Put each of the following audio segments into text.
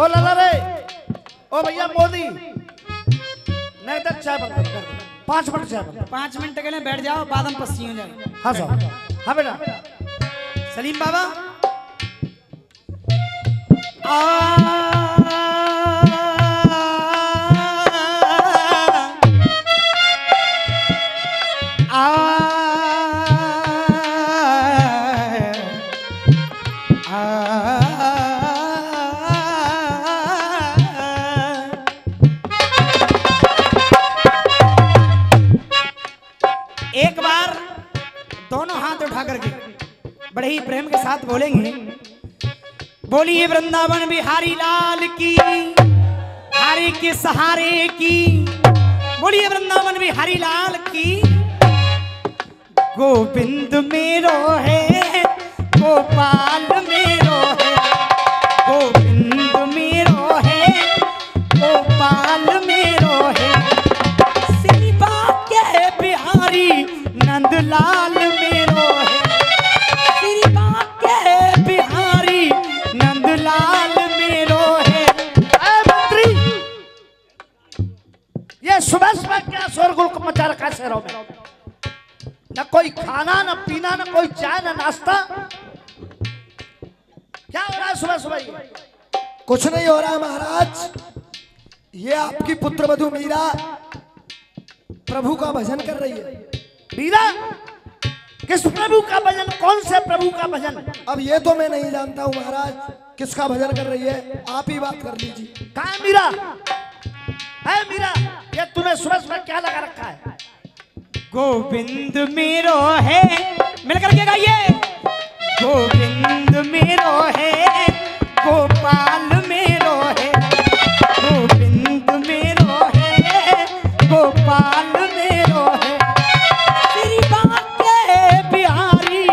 ओ लाला रे ओ भैया मोदी। नहीं तो चाय बंद कर पाँच मिनट चाय पाँच मिनट के लिए बैठ जाओ बाद में पस्सी हो जाए हाँ साहब हाँ बेटा। सलीम बाबा। आ बड़े ही प्रेम के साथ बोलेंगे। बोलिए वृंदावन बिहारी लाल की हारे के सहारे की। बोलिए वृंदावन बिहारी लाल की, गोविंद मेरो है, गोपाल मेरो है, गोविंद मेरो है, गोपाल मेरो है। सिनिबा के बिहारी नंदलाल चाय न नाश्ता? क्या हो रहा है सुबह सुबह कुछ नहीं हो रहा महाराज। ये आपकी पुत्र वधु मीरा प्रभु का भजन कर रही है। मीरा? किस प्रभु का भजन? कौन से प्रभु का भजन? अब ये तो मैं नहीं जानता हूँ महाराज किसका भजन कर रही है। आप ही बात कर लीजिए। कहा है मीरा? है मीरा? ये तूने सुबह सुबह क्या लगा रखा है? गोविंद मेरो है। मिलकर के गाइए। गोविंद मेरो है। गोपाल मेरो है। गोविंद मेरो है। गोपाल मेरो है। तेरी बात के बिहारी,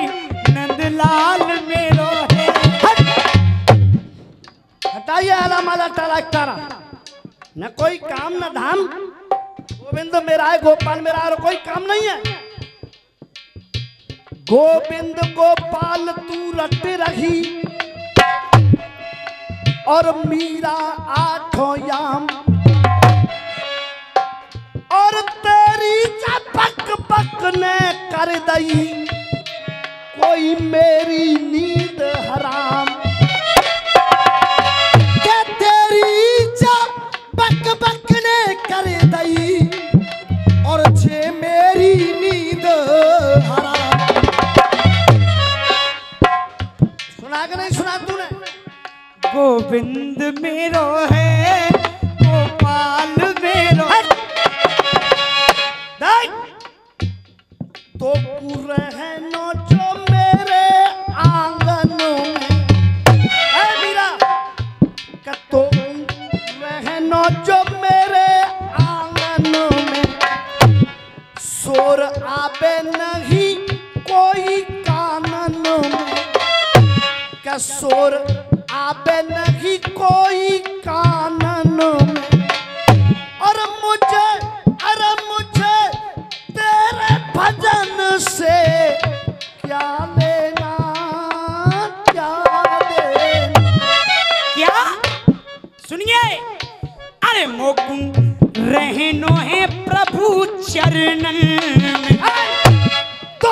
नंदलाल मेरो है। हटाइए आला माला टाला तारा। न कोई काम, न धाम। गोविंद मेरा है, गोपाल मेरा और कोई काम नहीं है। गोविंद, गोपाल, तू रट रही। और मीरा आठों याम। और तेरी चपक पक ने कर दई। कोई मेरी मेरो है चरणन में। तो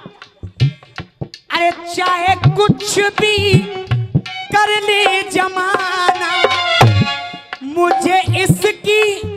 अरे चाहे कुछ भी कर ले जमाना। मुझे इसकी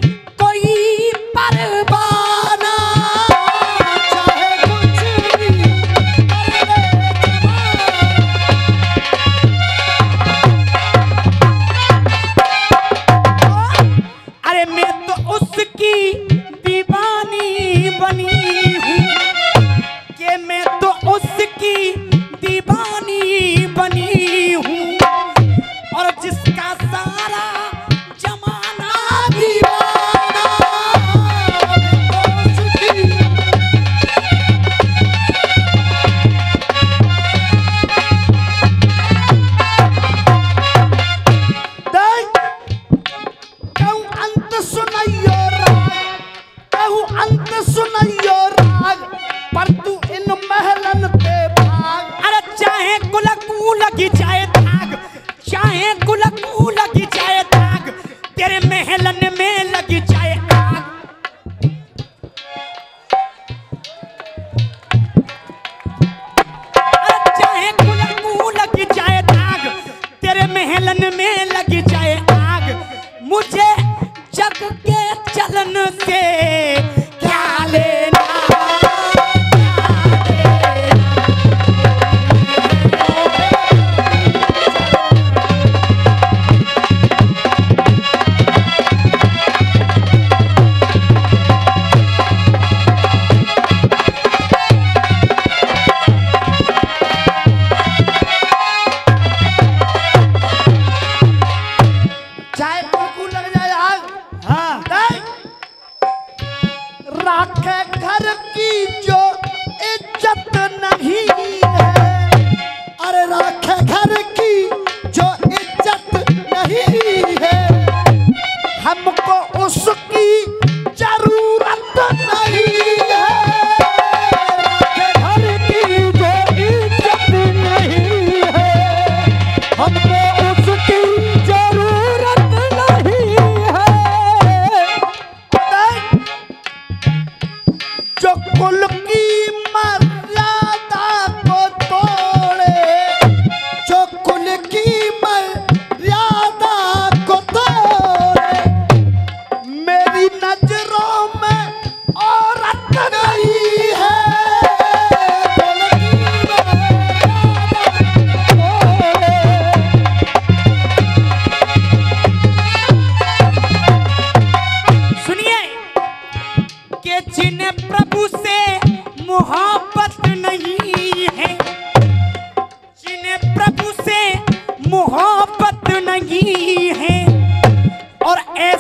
तेरे महलन में राखे घर की जो इज़्ज़त नहीं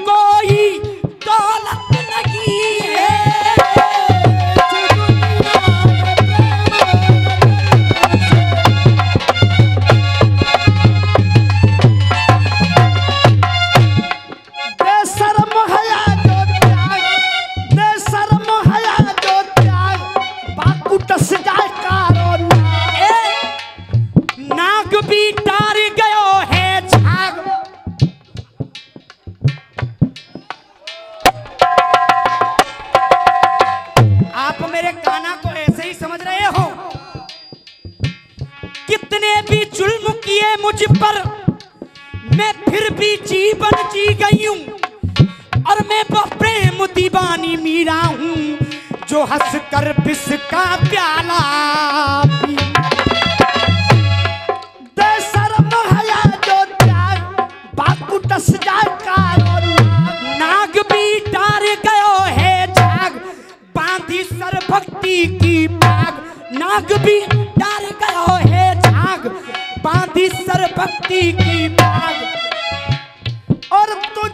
Goya. मैं फिर भी जीवन जी गई हूँ। और मैं प्रेम दीवानी मीरा हूँ, जो हंस कर बिस का प्याला गयो है भक्ति की पाग। नाग भी डाल गयो है बांधी सर भक्ति की बात और तुझे